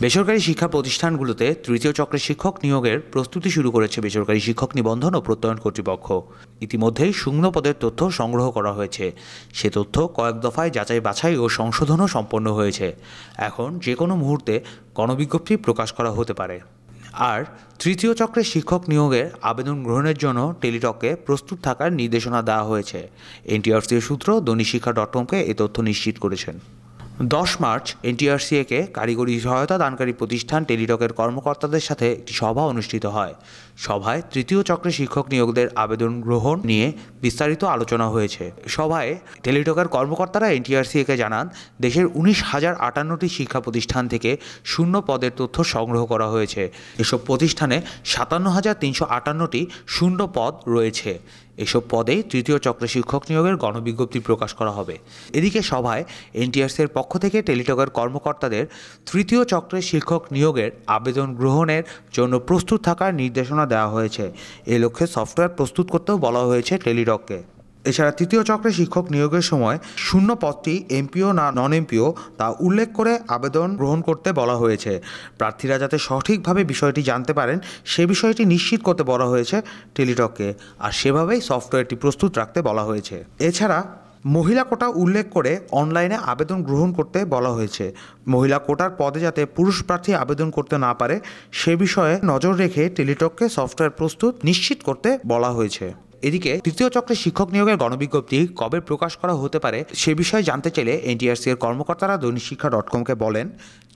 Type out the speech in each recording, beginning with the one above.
বেসরকারি শিক্ষা প্রতিষ্ঠানগুলোতে তৃতীয় চক্রের শিক্ষক নিয়োগের প্রস্তুতি শুরু করেছে বেসরকারি শিক্ষক নিবন্ধন ও প্রত্যয়ন কর্তৃপক্ষ। ইতিমধ্যেই শূন্য পদের তথ্য সংগ্রহ করা হয়েছে। সে তথ্য কয়েক দফায় যাচাই, বাছাই ও সংশোধনও সম্পন্ন হয়েছে। এখন যে কোনো মুহূর্তে গণবিজ্ঞপ্তি প্রকাশ করা হতে পারে। আর তৃতীয় চক্রের শিক্ষক নিয়োগের আবেদন গ্রহণের জন্য টেলিটককে প্রস্তুত থাকার নির্দেশনা দেওয়া হয়েছে। এনটিআরসির সূত্র দৈনিক শিক্ষা ডট কমকে এ তথ্য নিশ্চিত করেছেন। দশ মার্চ এনটিআরসিএকে কারিগরি সহায়তা দানকারী প্রতিষ্ঠান টেলিটকের কর্মকর্তাদের সাথে একটি সভা অনুষ্ঠিত হয়। সভায় তৃতীয় চক্রে শিক্ষক নিয়োগদের আবেদন গ্রহণ নিয়ে বিস্তারিত আলোচনা হয়েছে। সভায় টেলিটকের কর্মকর্তারা এনটিআরসিএকে জানান, দেশের উনিশ হাজার আটান্নটি শিক্ষা প্রতিষ্ঠান থেকে শূন্য পদের তথ্য সংগ্রহ করা হয়েছে। এসব প্রতিষ্ঠানে সাতান্ন হাজার তিনশো আটান্নটি শূন্য পদ রয়েছে। এসব পদে তৃতীয় চক্রে শিক্ষক নিয়োগের গণবিজ্ঞপ্তি প্রকাশ করা হবে। এদিকে সভায় এনটিআরসির পক্ষ থেকে টেলিটকের কর্মকর্তাদের তৃতীয় চক্রে শিক্ষক নিয়োগের আবেদন গ্রহণের জন্য প্রস্তুত থাকার নির্দেশনা দেওয়া হয়েছে। এ লক্ষ্যে সফটওয়্যার প্রস্তুত করতেও বলা হয়েছে টেলিটককে। এছাড়া তৃতীয় চক্রে শিক্ষক নিয়োগের সময় শূন্য পদটি এমপিও না নন এমপিও তা উল্লেখ করে আবেদন গ্রহণ করতে বলা হয়েছে। প্রার্থীরা যাতে সঠিকভাবে বিষয়টি জানতে পারেন, সে বিষয়টি নিশ্চিত করতে বলা হয়েছে টেলিটককে। আর সেভাবেই সফটওয়্যারটি প্রস্তুত রাখতে বলা হয়েছে। এছাড়া মহিলা কোটা উল্লেখ করে অনলাইনে আবেদন গ্রহণ করতে বলা হয়েছে। মহিলা কোটার পদে যাতে পুরুষ প্রার্থী আবেদন করতে না পারে, সে বিষয়ে নজর রেখে টেলিটককে সফটওয়্যার প্রস্তুত নিশ্চিত করতে বলা হয়েছে। এদিকে তৃতীয় চক্রে শিক্ষক নিয়োগের গণবিজ্ঞপ্তি কবে প্রকাশ করা হতে পারে সে বিষয়ে জানতে চাইলে এনটিআরসি এর কর্মকর্তারা দৈনিক শিক্ষা ডট কমকে বলেন,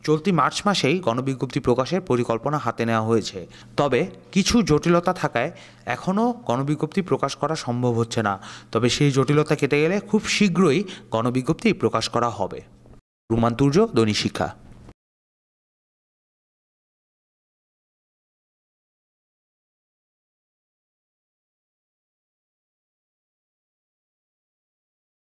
চলতি মার্চ মাসেই গণবিজ্ঞপ্তি প্রকাশের পরিকল্পনা হাতে নেওয়া হয়েছে। তবে কিছু জটিলতা থাকায় এখনও গণবিজ্ঞপ্তি প্রকাশ করা সম্ভব হচ্ছে না। তবে সেই জটিলতা কেটে গেলে খুব শীঘ্রই গণবিজ্ঞপ্তি প্রকাশ করা হবে। রুমান্তুর্য দৈনিক শিক্ষা।